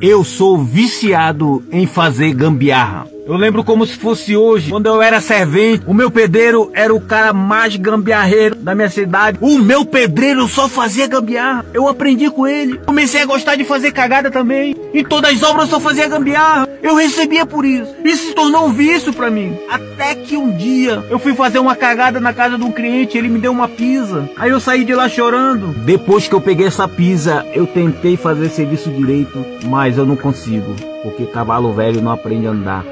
Eu sou viciado em fazer gambiarra. Eu lembro como se fosse hoje, quando eu era servente, o meu pedreiro era o cara mais gambiarreiro da minha cidade. O meu pedreiro só fazia gambiarra. Eu aprendi com ele. Comecei a gostar de fazer cagada também. Em todas as obras só fazia gambiarra. Eu recebia por isso. Isso se tornou um vício para mim. Até que um dia eu fui fazer uma cagada na casa de um cliente, ele me deu uma pizza. Aí eu saí de lá chorando. Depois que eu peguei essa pizza, eu tentei fazer serviço direito, mas eu não consigo, porque cavalo velho não aprende a andar.